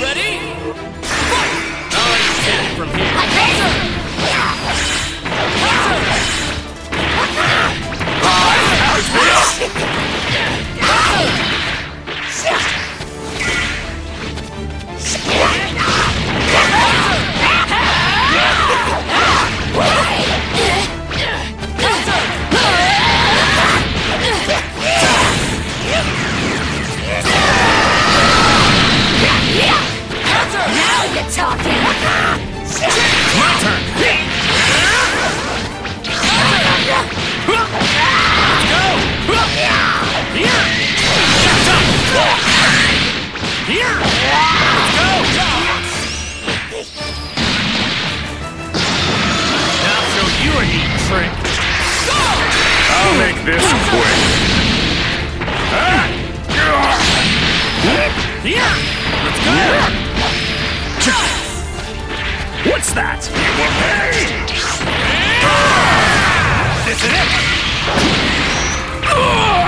ready? Here. Let's go. Now show you a neat trick. I'll make this quick. Here. Let's go. What's that? This is it. Ah!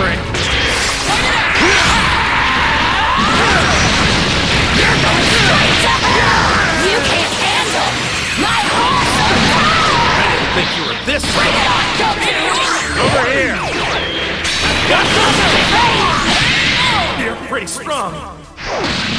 trick. You can't handle my awesome I didn't think you were this strong. Go to Over here. You're pretty strong.